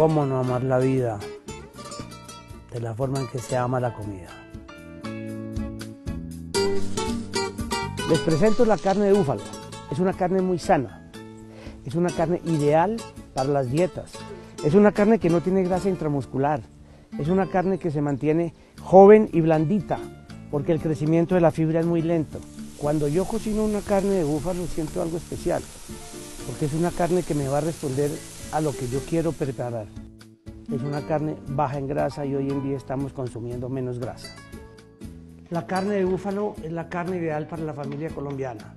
¿Cómo no amar la vida? De la forma en que se ama la comida. Les presento la carne de búfalo. Es una carne muy sana. Es una carne ideal para las dietas. Es una carne que no tiene grasa intramuscular. Es una carne que se mantiene joven y blandita, porque el crecimiento de la fibra es muy lento. Cuando yo cocino una carne de búfalo siento algo especial, porque es una carne que me va a responder a lo que yo quiero preparar. Es una carne baja en grasa y hoy en día estamos consumiendo menos grasa. La carne de búfalo es la carne ideal para la familia colombiana.